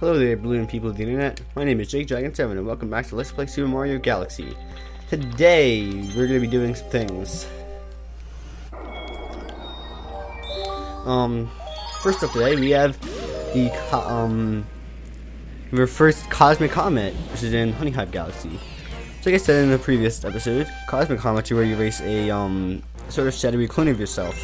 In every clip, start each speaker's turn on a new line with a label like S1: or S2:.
S1: Hello there, balloon people of the internet. My name is Jake Dragon 7 and welcome back to Let's Play Super Mario Galaxy. Today, we're going to be doing some things. Um, first up today, we have the, um, our first Cosmic Comet, which is in Honey Hive Galaxy. So like I said in the previous episode, Cosmic Comet where you race a, um, sort of shadowy clone of yourself.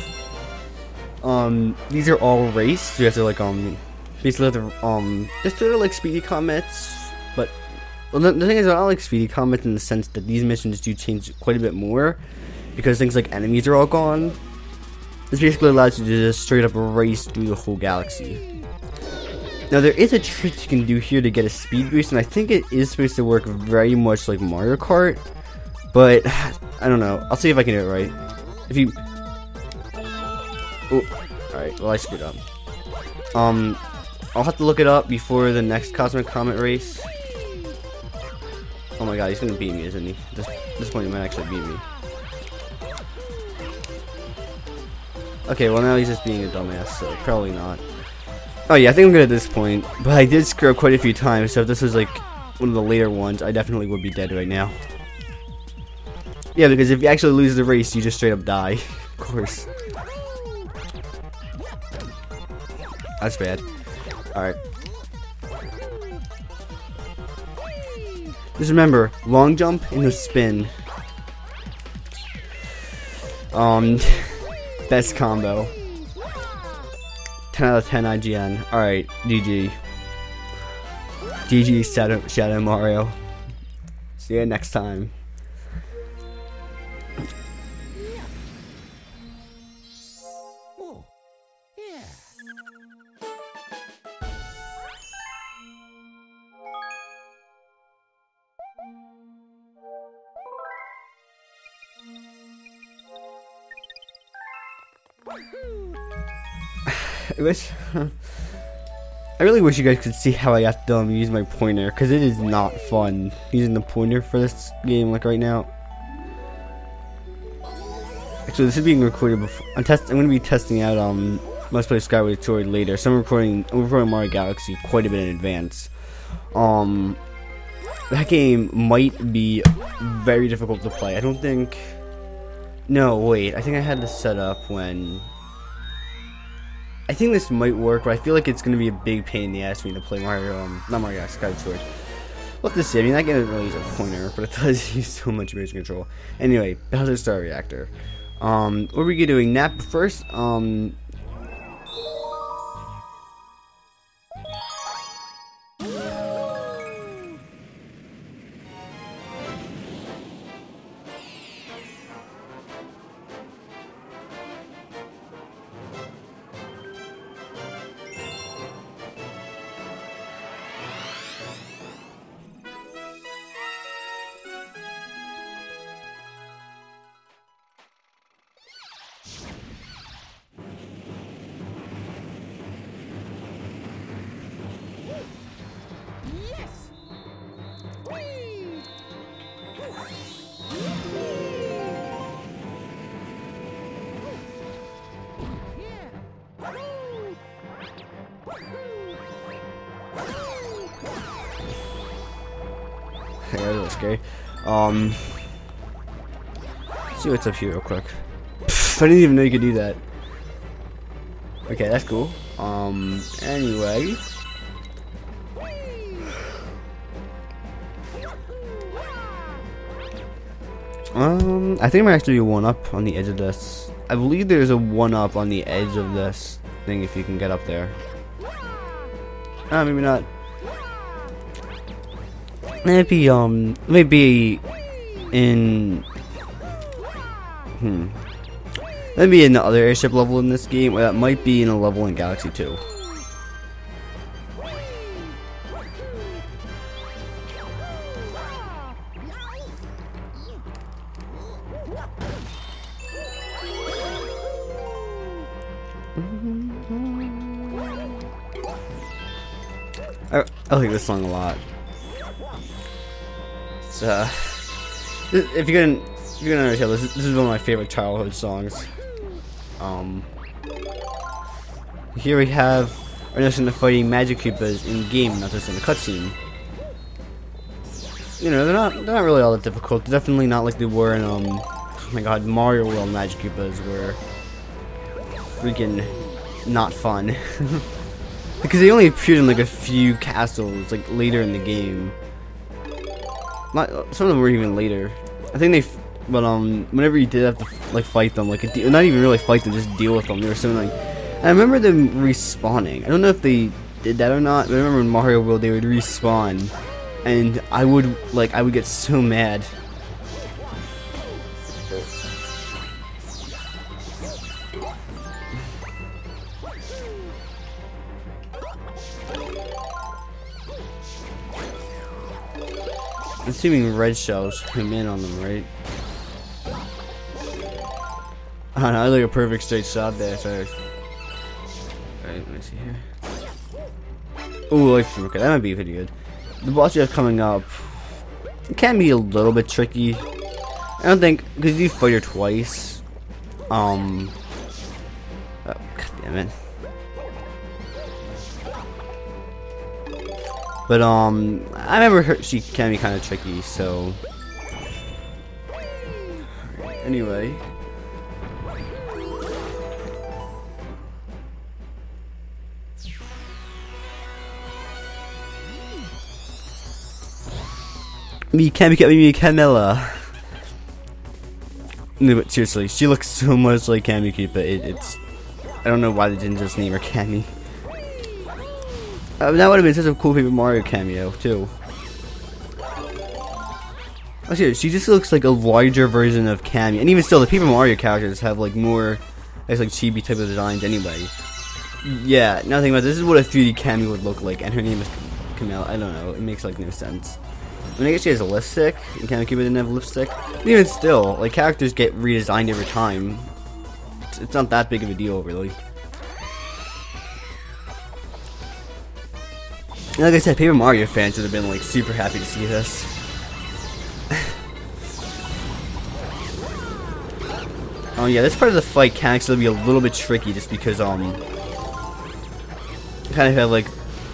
S1: Um, these are all raced, so you have to, like, um, basically have to, um, they're sort of like speedy comets, but well, the, the thing is, I don't like speedy comets in the sense that these missions do change quite a bit more because things like enemies are all gone. This basically allows you to just straight up race through the whole galaxy. Now there is a trick you can do here to get a speed boost, and I think it is supposed to work very much like Mario Kart, but I don't know. I'll see if I can do it right. If you, oh, all right. Well, I screwed up. Um, I'll have to look it up before the next Cosmic Comet race. Oh my god, he's gonna beat me, isn't he? This, this point, he might actually beat me. Okay, well now he's just being a dumbass, so probably not. Oh yeah, I think I'm good at this point, but I did screw up quite a few times, so if this was like one of the later ones, I definitely would be dead right now. Yeah, because if you actually lose the race, you just straight up die, of course. That's bad. Alright. Just remember, long jump and a spin. Um, best combo. 10 out of 10 IGN. Alright, GG. GG Shadow, Shadow Mario. See you next time. I wish. I really wish you guys could see how I have to um, use my pointer, because it is not fun using the pointer for this game, like right now. Actually, this is being recorded before. I'm test. I'm going to be testing out um, Let's Play Skyward Sword later. So I'm recording. I'm recording Mario Galaxy quite a bit in advance. Um, that game might be very difficult to play. I don't think. No, wait. I think I had this set up when I think this might work, but I feel like it's going to be a big pain in the ass for me to play Mario, um, not Mario, Skyward Sword. We'll to see. I mean, that game doesn't really use a pointer, but it does use so much motion control. Anyway, Bowser Star Reactor. Um, what are we doing? Nap first. Um,
S2: yeah,
S1: that was scary. Um, see what's up here real quick. I didn't even know you could do that. Okay, that's cool. Um, anyway. Um, I think I'm actually a one up on the edge of this. I believe there's a one up on the edge of this thing if you can get up there. Ah, maybe not. Maybe um, maybe in hmm, maybe in the other airship level in this game, or that might be in a level in Galaxy 2. I, I like this song a lot. Uh, if you can, if you can understand, this, is- this is one of my favorite childhood songs. Um, here we have into fighting magic Koopas in game, not just in a cutscene. You know, they're not they're not really all that difficult. They're definitely not like they were in um oh my god, Mario World Magic Koopas were freaking not fun. because they only appeared in like a few castles like later in the game. Not some of them were even later. I think they but um whenever you did have to like fight them like not even really fight them just deal with them they were so like I remember them respawning. I don't know if they did that or not, but I remember in Mario World they would respawn and I would like I would get so mad. Assuming red shells come in on them, right? I know, like a perfect straight shot there, so Alright, let me see here. Ooh, okay, that might be pretty good the boss you have coming up can be a little bit tricky. I don't think because you fight her twice. Um. Oh, God damn it. But um, I remember her, she can be kind of tricky. So anyway. Me can't be me Kamella. No, but seriously, she looks so much like Kammy Koopa. It, it's I don't know why they didn't just name her Kammy. Uh, that would have been such a cool Paper Mario cameo too. Oh, she just looks like a larger version of Kammy, and even still, the Paper Mario characters have like more, I guess, like chibi type of designs anyway. Yeah, nothing about this. is what a 3D Kammy would look like, and her name is Kamella. I don't know. It makes like no sense. I mean, I guess she has a lipstick. Can't keep it didn't have lipstick. But even still, like characters get redesigned every time. It's, it's not that big of a deal, really. And like I said, Paper Mario fans would have been like super happy to see this. oh yeah, this part of the fight can actually be a little bit tricky just because um, kind of have like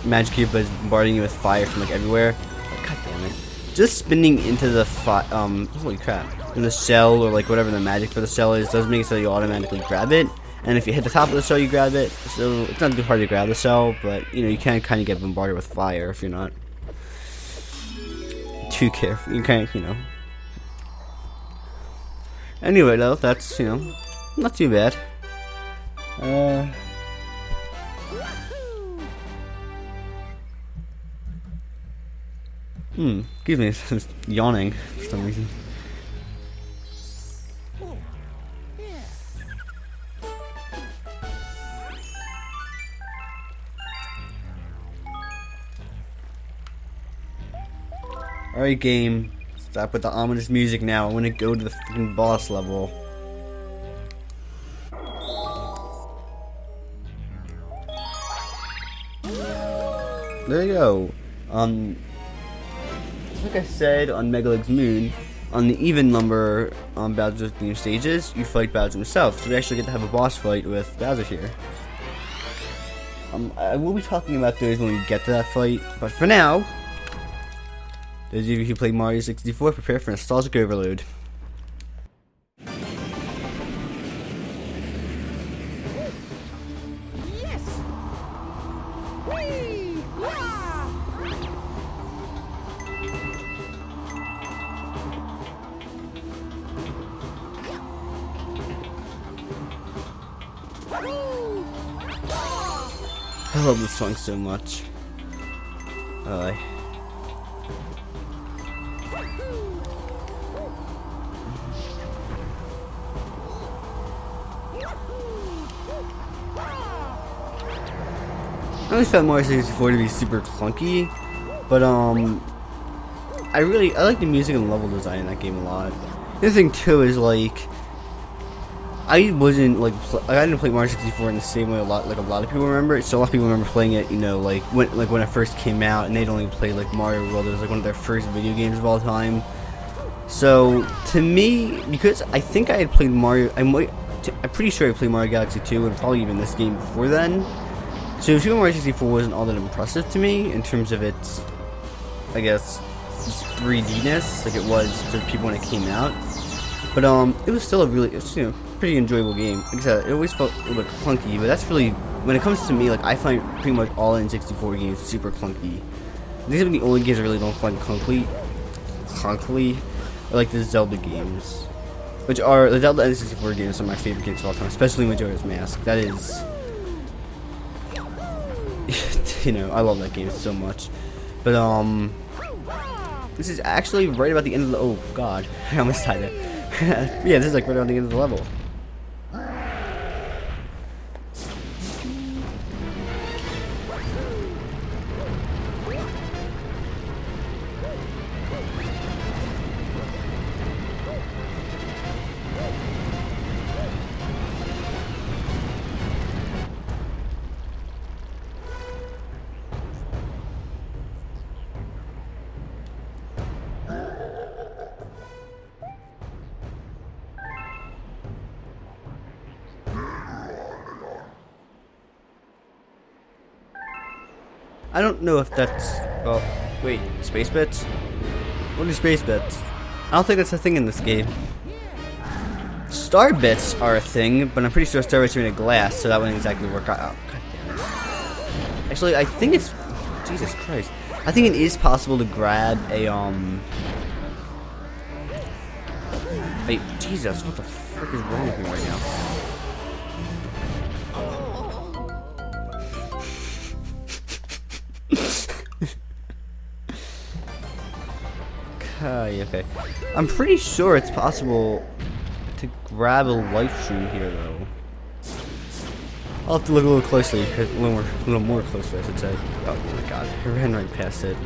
S1: Magic Koopas bombarding you with fire from like everywhere Oh, God damn it. just spinning into the um holy crap in the shell or like whatever the magic for the shell is does make it so you automatically grab it and if you hit the top of the cell, you grab it. So it's not too hard to grab the cell, but you know you can kind of get bombarded with fire if you're not too careful. You can't, you know. Anyway though that's you know not too bad. Uh Hmm, excuse me, I'm yawning for some reason. Alright game, stop with the ominous music now, I wanna go to the freaking boss level. There you go. Um, like I said on Megaleg's Moon, on the even number on Bowser's theme stages, you fight Bowser himself. So we actually get to have a boss fight with Bowser here. Um, I will be talking about those when we get to that fight, but for now, those of you who play Mario 64, prepare for nostalgic overload. I love this song so much. Uh, always found Mario 64 to be super clunky, but um, I really I like the music and level design in that game a lot. The thing too is like I wasn't like I didn't play Mario 64 in the same way a lot like a lot of people remember. It. So a lot of people remember playing it, you know, like when like when it first came out, and they'd only play like Mario World. It was like one of their first video games of all time. So to me, because I think I had played Mario, I might, I'm pretty sure I played Mario Galaxy 2 and probably even this game before then. So Super Mario 64 wasn't all that impressive to me in terms of its, I guess, 3D-ness, like it was to people when it came out. But um, it was still a really, you know, pretty enjoyable game. Like I said, it always felt a little bit clunky, but that's really, when it comes to me, like I find pretty much all N64 games super clunky. These are the only games I really don't find clunky, clunky, are like the Zelda games. Which are, the Zelda N64 games are my favorite games of all time, especially Majora's Mask. That is, you know, I love that game so much. But, um, this is actually right about the end of the, oh god, I almost died there. yeah, this is like right around the end of the level. Know if that's. Oh, wait, space bits? What are space bits? I don't think that's a thing in this game. Star bits are a thing, but I'm pretty sure star bits are in a glass, so that wouldn't exactly work out. Oh, Actually, I think it's. Jesus Christ. I think it is possible to grab a, um. Wait, Jesus, what the frick is wrong with me right now? Okay. I'm pretty sure it's possible to grab a life stream here, though. I'll have to look a little closely, a little more, a little more closely, I should say. Oh my god, I ran right past it.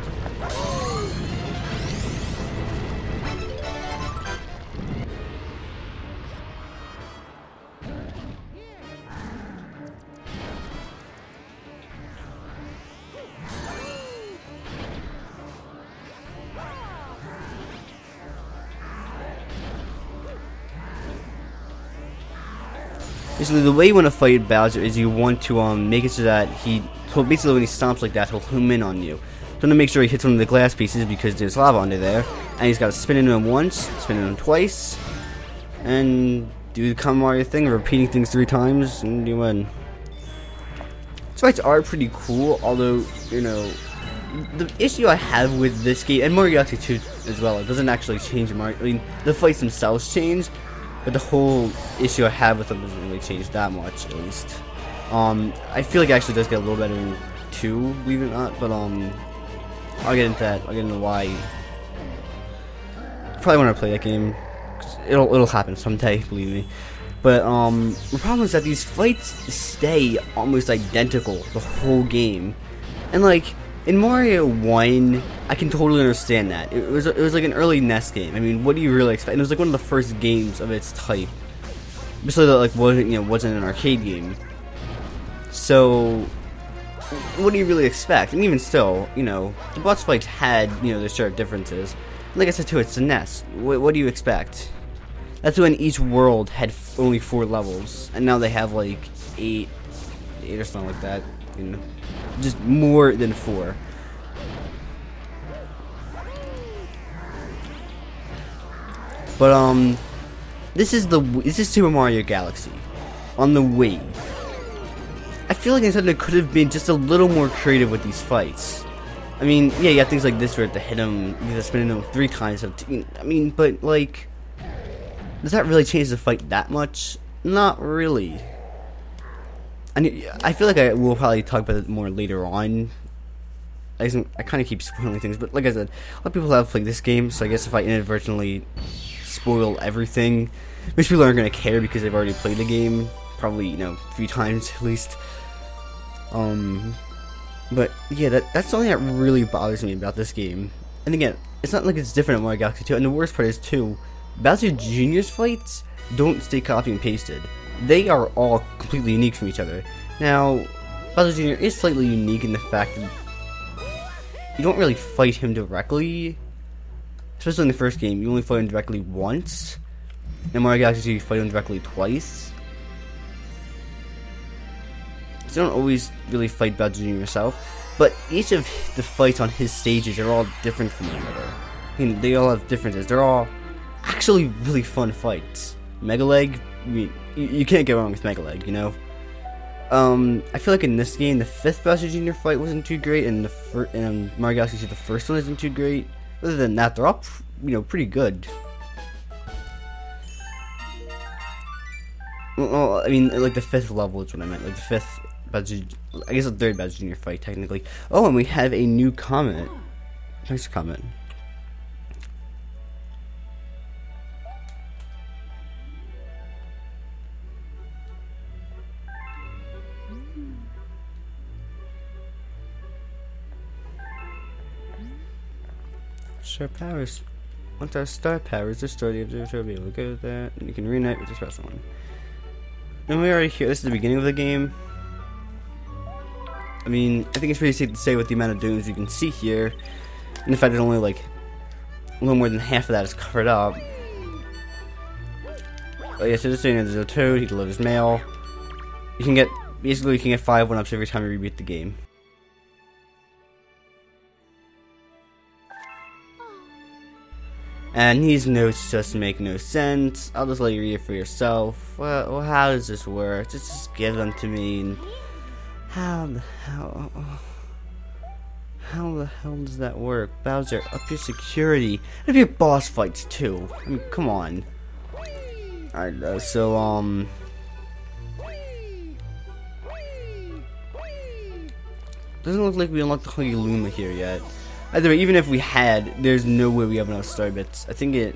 S1: Basically, the way you want to fight Bowser is you want to um make it so that he, so basically when he stomps like that, he'll home in on you. So to make sure he hits one of the glass pieces because there's lava under there, and he's got to spin into him once, spin into him twice, and do the Mario thing, repeating things three times, and you win. These fights are pretty cool, although you know the issue I have with this game and Mario Galaxy 2 as well, it doesn't actually change Mario. I mean, the fights themselves change, but the whole issue I have with them doesn't really change that much, at least. Um, I feel like it actually does get a little better in 2, believe it or not, but um, I'll get into that. I'll get into why. Probably want to play that game. It'll it'll happen someday, believe me. But um, the problem is that these fights stay almost identical the whole game, and like in Mario One, I can totally understand that. It was it was like an early NES game. I mean, what do you really expect? And it was like one of the first games of its type. Basically, that like wasn't you know wasn't an arcade game. So, what do you really expect? And even still, you know, the boss fights had you know their share of differences. Like I said too, it's a NES. What, what do you expect? That's when each world had only four levels, and now they have like eight, eight or something like that. You know, just more than four. But um, this is the this is Super Mario Galaxy on the Wii. I feel like Nintendo could have been just a little more creative with these fights. I mean, yeah, you got things like this where you have to hit him, you have to spin him three times. I mean, but like, does that really change the fight that much? Not really. I I feel like I will probably talk about it more later on. I, I kind of keep spoiling things, but like I said, a lot of people have played this game, so I guess if I inadvertently spoil everything, most people aren't going to care because they've already played the game, probably you know a few times at least. Um, but yeah, that that's something that really bothers me about this game. And again, it's not like it's different in Mario Galaxy 2, and the worst part is too, Bowser Jr.'s fights don't stay copy and pasted they are all completely unique from each other. Now, Bowser Jr. is slightly unique in the fact that you don't really fight him directly. Especially in the first game, you only fight him directly once. In Mario Galaxy 2, you fight him directly twice. So you don't always really fight Bowser Jr. yourself. But each of the fights on his stages are all different from one another. I mean, they all have differences. They're all actually really fun fights. Megaleg, You, you can't go wrong with Megaleg, you know. Um, I feel like in this game, the fifth Bowser Jr. fight wasn't too great, and the fir- and Mario Galaxy the first one isn't too great. Other than that, they're all you know pretty good. Well, I mean, like the fifth level is what I meant. Like the fifth Bowser, I guess the third Bowser Jr. fight technically. Oh, and we have a new comment. Nice comment. Star powers. Once our star powers restore the observer will be able to go with that, and you can reunite with the special one. And we already here. This is the beginning of the game. I mean, I think it's pretty safe to say with the amount of dooms you can see here, and the fact that only like a little more than half of that is covered up. Oh yeah, so just saying there's a toad, he delivers mail. You can get basically you can get five one ups every time you rebeat the game. And these notes just make no sense. I'll just let you read it for yourself. Well, well how does this work? Just, just give them to me. And how the hell? How the hell does that work? Bowser, up your security. Up your boss fights too. I mean, come on. Alright, uh, so, um... Doesn't look like we unlocked the Hungry Luma here yet. Either way, even if we had, there's no way we have enough star bits. I think it.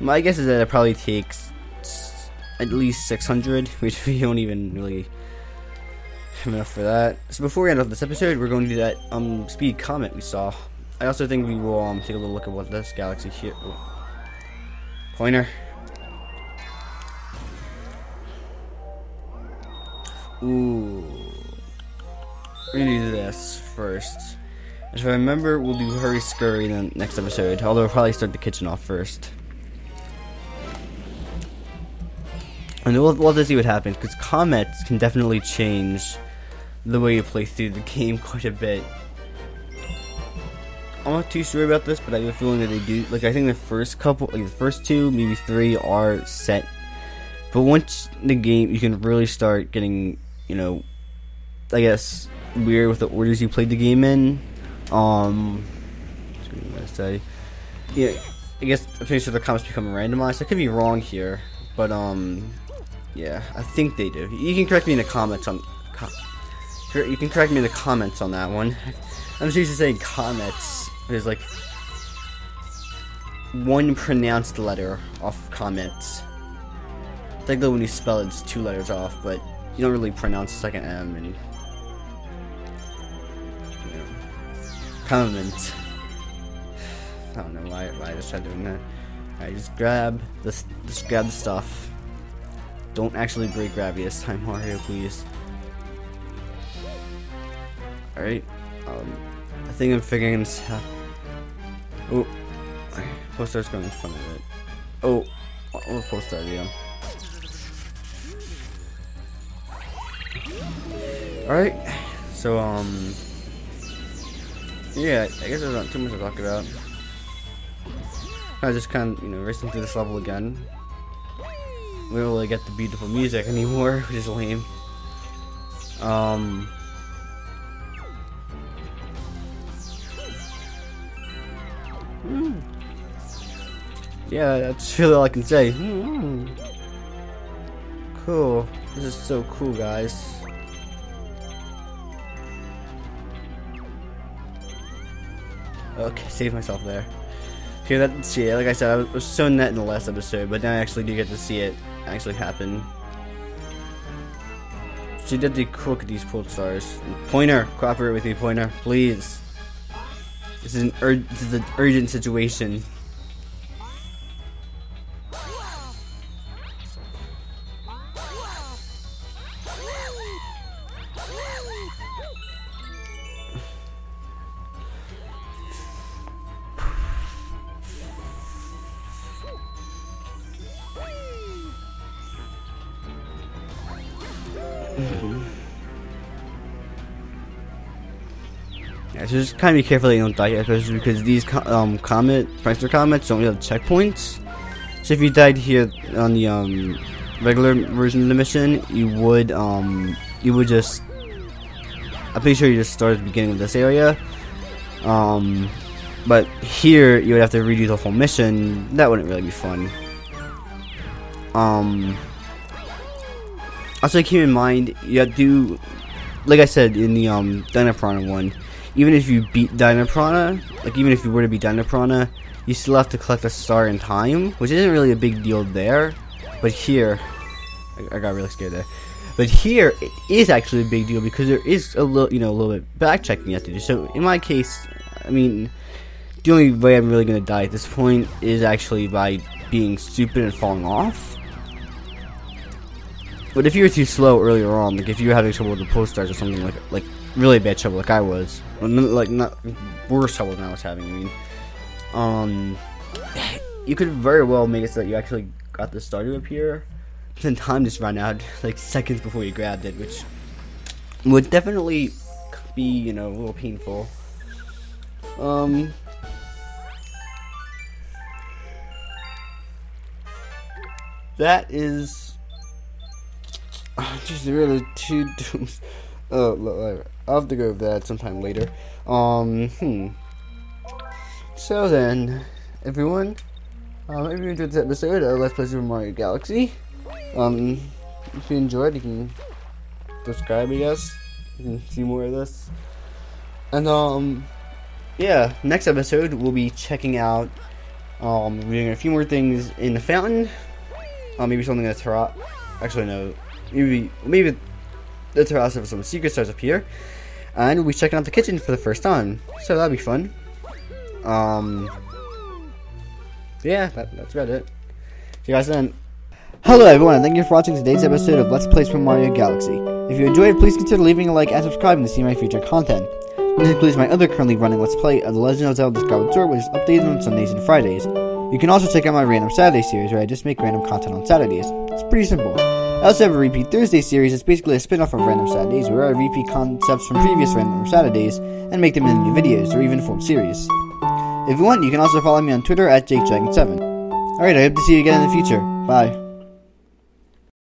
S1: My guess is that it probably takes at least 600, which we don't even really have enough for that. So before we end off this episode, we're going to do that um speed comet we saw. I also think we will um take a little look at what this galaxy here. Oh. Pointer. Ooh. We're gonna do this first. If I remember, we'll do Hurry Scurry in the next episode, although we'll probably start the kitchen off first. And we'll, we'll to see what happens, because comets can definitely change the way you play through the game quite a bit. I'm not too sure about this, but I have a feeling that they do. Like, I think the first couple, like the first two, maybe three are set. But once the game, you can really start getting, you know, I guess, weird with the orders you played the game in. Um, what I say? Yeah, I guess I'm pretty sure the comments become randomized. I could be wrong here, but um, yeah, I think they do. You can correct me in the comments on. Com you can correct me in the comments on that one. I'm just used to saying comments. There's like one pronounced letter off comments. Technically, when you spell it, it's two letters off, but you don't really pronounce the second M and comment. I don't know why, why I just tried doing that. I just grab this, just grab the stuff. Don't actually break gravity this time, Mario, please. Alright, um, I think I'm figuring this out. Oh, poster's going in front of it. Oh, what poster idea? Alright, so, um, yeah, I guess there's not too much to talk about. I just kind of, you know, racing through this level again. We don't really get the beautiful music anymore, which is lame. Um. Hmm. Yeah, that's really all I can say. Hmm. Cool. This is so cool, guys. Okay, save myself there. Okay, that's yeah. Like I said, I was shown that in the last episode, but now I actually do get to see it actually happen. She did the cool these Pull Stars. Pointer, cooperate with me, Pointer, please. This is an ur this is an urgent situation. Yeah, so just kind of be careful that you don't die here, especially because these um, comet, Pricer comets don't really have checkpoints. So if you died here on the um, regular version of the mission, you would um, you would just, I'm pretty sure you just start at the beginning of this area. Um, but here, you would have to redo the whole mission. That wouldn't really be fun. Um, also keep in mind you to, like I said in the um Dino Piranha one, even if you beat Dino Piranha, like even if you were to beat Dino Piranha, you still have to collect a star in time, which isn't really a big deal there. But here, I, I got really scared there. But here, it is actually a big deal because there is a little, you know, a little bit backchecking you have to do. So in my case, I mean, the only way I'm really gonna die at this point is actually by being stupid and falling off. But if you were too slow earlier on, like if you were having trouble with the post stars or something like like really bad trouble, like I was, like not worse trouble than I was having. I mean, um, you could very well make it so that you actually got the star to appear, then time just ran out like seconds before you grabbed it, which would definitely be you know a little painful. Um. That is just really two dooms. Oh, I'll have to go over that sometime later. Um, hmm. So then, everyone, um, if you enjoyed this episode of Let's Play Super Mario Galaxy, um, if you enjoyed, you can subscribe, I guess. You can see more of this. And, um, yeah, next episode we'll be checking out, um, reading a few more things in the fountain. Uh, maybe something that's hot. Actually, no. Maybe, maybe the terrace have some secret stars up here. And we'll be checking out the kitchen for the first time. So that'll be fun. Um, yeah, that, that's about it. See you guys then. Hello everyone, and thank you for watching today's episode of Let's Play Super Mario Galaxy. If you enjoyed, please consider leaving a like and subscribing to see my future content. This includes my other currently running Let's Play of The Legend of Zelda Skyward Sword, which is updated on Sundays and Fridays. You can also check out my Random Saturday series, where I just make random content on Saturdays. It's pretty simple. I also have a Repeat Thursday series. It's basically a spin-off of Random Saturdays, where I repeat concepts from previous Random Saturdays and make them into new videos, or even full series. If you want, you can also follow me on Twitter at JakeDragon7. Alright, I hope to see you again in the future. Bye.